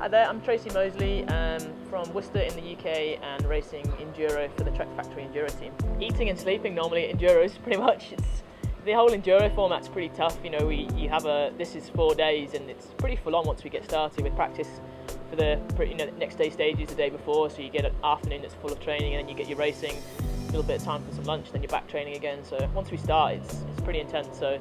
Hi there, I'm Tracy Moseley um, from Worcester in the UK and racing enduro for the Trek Factory Enduro team. Eating and sleeping normally at enduros, pretty much. It's the whole enduro format's pretty tough. You know, we you have a this is four days and it's pretty full on once we get started with practice for the you know next day stages the day before. So you get an afternoon that's full of training and then you get your racing, a little bit of time for some lunch, then you're back training again. So once we start, it's it's pretty intense. So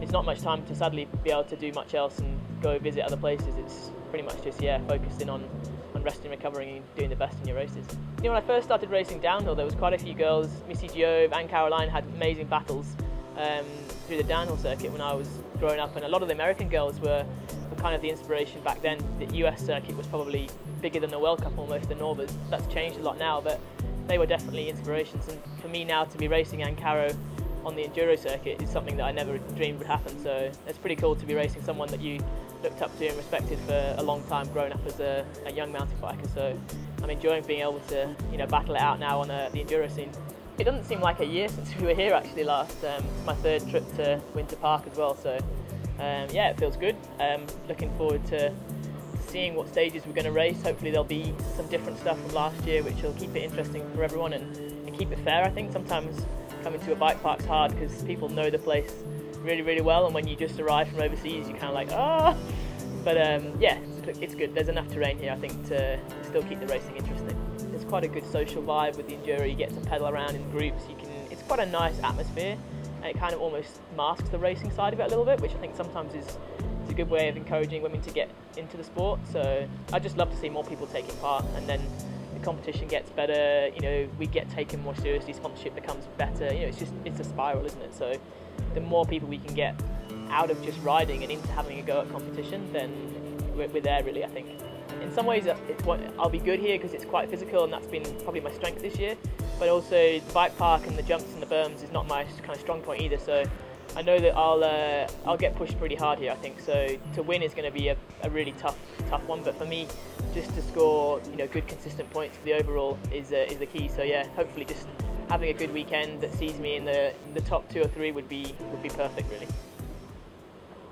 it's not much time to sadly be able to do much else and go visit other places. It's pretty much just yeah focusing on on resting, recovering, and doing the best in your races. You know, when I first started racing downhill, there was quite a few girls. Missy Giove and Caroline had amazing battles um, through the downhill circuit when I was growing up, and a lot of the American girls were, were kind of the inspiration back then. The US circuit was probably bigger than the World Cup almost, the NORBAs. That's changed a lot now, but they were definitely inspirations. And for me now to be racing Anne Caro on the enduro circuit is something that I never dreamed would happen. So it's pretty cool to be racing someone that you looked up to and respected for a long time growing up as a, a young mountain biker. So I'm enjoying being able to you know battle it out now on uh, the enduro scene. It doesn't seem like a year since we were here actually last. Um, it's my third trip to Winter Park as well. So um, yeah, it feels good. Um, looking forward to seeing what stages we're going to race. Hopefully there'll be some different stuff from last year which will keep it interesting for everyone and, and keep it fair. I think sometimes coming to a bike park's hard because people know the place really, really well, and when you just arrive from overseas, you're kind of like, ah. Oh. But um, yeah, it's good. There's enough terrain here, I think, to still keep the racing interesting. There's quite a good social vibe with the enduro. You get to pedal around in groups. You can. It's quite a nice atmosphere, and it kind of almost masks the racing side of it a little bit, which I think sometimes is, is a good way of encouraging women to get into the sport. So I just love to see more people taking part, and then the competition gets better. You know, we get taken more seriously. Sponsorship becomes better. You know, it's just it's a spiral, isn't it? So the more people we can get out of just riding and into having a go at competition, then we're, we're there really, I think. In some ways, I'll be good here because it's quite physical and that's been probably my strength this year. But also, the bike park and the jumps and the berms is not my kind of strong point either. So I know that I'll uh, I'll get pushed pretty hard here. I think so. To win is going to be a, a, really tough tough one. But for me, just to score you know good consistent points for the overall is uh, is the key. So yeah, hopefully just having a good weekend that sees me in the, in the top two or three would be would be perfect really.